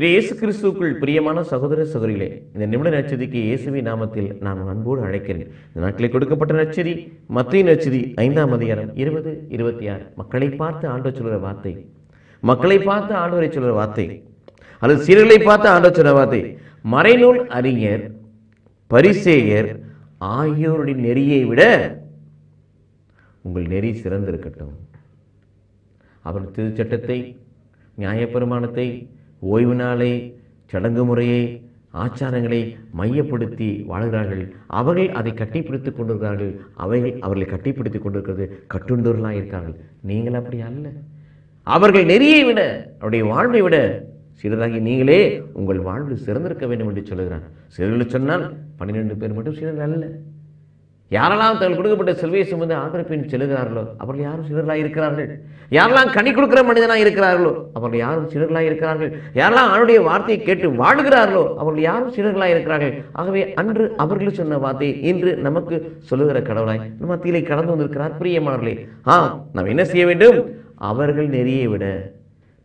இது இயேசு கிறிஸ்துவுக்குள் பிரியமான சகோதர சகோதரிகளே இந்த நிமிட நச்சதிக்கு இயேசுவி நாமத்தில் நான் அன்போடு அழைக்கிறேன். இந்த நாட்களில் கொடுக்கப்பட்ட நச்சதி மத்திய நச்சதி ஐந்தாம் அதிகாரம் இருபது இருபத்தி ஆறு. மக்களை பார்த்து ஆண்டவர் சொல்கிற வார்த்தை மக்களை பார்த்து ஆண்டவரை சொல்கிற வார்த்தை அல்லது சீரர்களை பார்த்து ஆண்டவர் சொல்கிற வார்த்தை மறைநூல் அறிஞர் பரிசேயர் ஆகியோருடைய நெறியை விட உங்கள் நெறி சிறந்திருக்கட்டும். அவர் திருச்சட்டத்தை நியாயப்பெருமானத்தை ஓய்வு நாளை சடங்கு முறையை ஆச்சாரங்களை மையப்படுத்தி வாழ்கிறார்கள். அவர்கள் அதை கட்டிப்பிடித்துக் கொண்டிருக்கிறார்கள். அவைகள் அவர்களை கட்டிப்பிடித்துக் கொண்டிருக்கிறது. கட்டுண்டோர்களாக இருக்கார்கள். நீங்கள் அப்படி அல்ல. அவர்கள் நெறியை விட அவருடைய வாழ்வை விட சிறிதாகி நீங்களே உங்கள் வாழ்வில் சிறந்திருக்க வேண்டும் என்று சொல்லுகிறார். சிலர்கள் சொன்னால் பன்னிரெண்டு பேர் மட்டும் சிறந்த அல்ல. யாரெல்லாம் தங்கள் கொடுக்கப்பட்ட செல்வியை சுமந்து ஆதரப்பின் செல்லுகிறார்களோ அவர்கள் யாரும் சிலர்களாக இருக்கிறார்கள். யாரெல்லாம் கனி கொடுக்கிற மனிதனாக இருக்கிறார்களோ அவர்கள் யாரும் சிலர்களாக இருக்கிறார்கள். யாரெல்லாம் அவனுடைய வார்த்தையை கேட்டு வாழ்கிறார்களோ அவர்கள் யாரும் சிலர்களாக இருக்கிறார்கள். ஆகவே அன்று அவர்கள் சொன்ன வார்த்தையை இன்று நமக்கு சொல்லுகிற கடவுளாய் நம் மத்தியிலே கடந்து வந்திருக்கிறார். பிரியமானவர்களே ஆம் நாம் என்ன செய்ய வேண்டும்? அவர்கள் நெறியை விட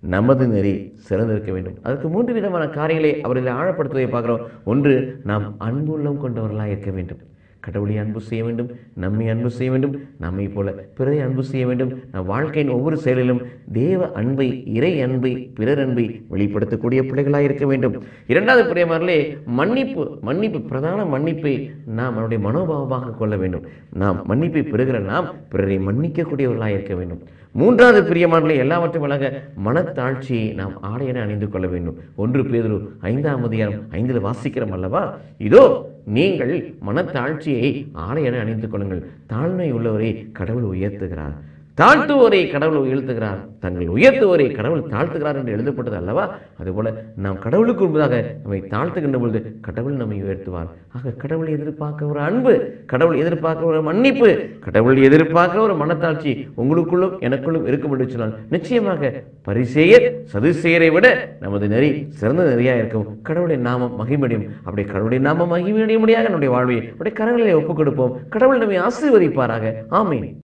நமது நெறி சிறந்திருக்க வேண்டும். அதற்கு மூன்று விதமான காரியங்களை அவர்களை ஆழப்படுத்துவதை பார்க்குறோம். ஒன்று நாம் அன்புள்ளம் கொண்டவர்களாக இருக்க வேண்டும். கடவுளை அன்பு செய்ய வேண்டும் நம்மை அன்பு செய்ய வேண்டும் நம்மை போல பிறரை அன்பு செய்ய வேண்டும். நம் வாழ்க்கையின் ஒவ்வொரு செயலிலும் தேவ அன்பை இறை அன்பை பிறர் அன்பை வெளிப்படுத்தக்கூடிய பிள்ளைகளாக இருக்க வேண்டும். இரண்டாவது பிரியமாரிலே மன்னிப்பு மன்னிப்பு பிரதான மன்னிப்பை நாம் நம்முடைய மனோபாவமாக கொள்ள வேண்டும். நாம் மன்னிப்பை பெறுகிற நாம் பிறரை மன்னிக்கக்கூடியவர்களாக இருக்க வேண்டும். மூன்றாவது பிரியமானே எல்லாவற்றையும் வழங்க மனத்தாழ்ச்சியை நாம் ஆடையென அணிந்து கொள்ள வேண்டும். ஒன்று பேதரு ஐந்தாம் அதிகாரம் ஐந்தில் வாசிக்கிறோம் அல்லவா? இதோ நீங்கள் மனத்தாழ்ச்சியை ஆடையென அணிந்து கொள்ளுங்கள். தாழ்மை உள்ளவரை கடவுள் உயர்த்துகிறார். தாழ்த்துவோரை கடவுள் உயர்த்துகிறார் தங்கள் உயர்த்துவோரை கடவுள் தாழ்த்துகிறார் என்று எழுதப்பட்டது அல்லவா? அதுபோல நாம் கடவுளுக்கு முன்பதாக நம்மை தாழ்த்துகின்ற பொழுது கடவுள் நம்மை உயர்த்துவார். ஆக கடவுள் எதிர்பார்க்க ஒரு அன்பு கடவுள் எதிர்பார்க்க ஒரு மன்னிப்பு கடவுள் எதிர்பார்க்க ஒரு மனத்தாட்சி உங்களுக்குள்ளும் எனக்குள்ளும் இருக்கும் என்று சொன்னால் நிச்சயமாக பரிசெயர் சதுசெயரை விட நமது நெறி சிறந்த நெறியாக இருக்கும். கடவுளுடைய நாமம் மகிமடையும். அப்படி கடவுளுடைய நாமம் மகிமடியும்படியாக நம்முடைய வாழ்வை நம்முடைய கரங்களிலே ஒப்புக் கொடுப்போம் கடவுள் நம்மை ஆசீர்வதிப்பாராக. ஆமீன்.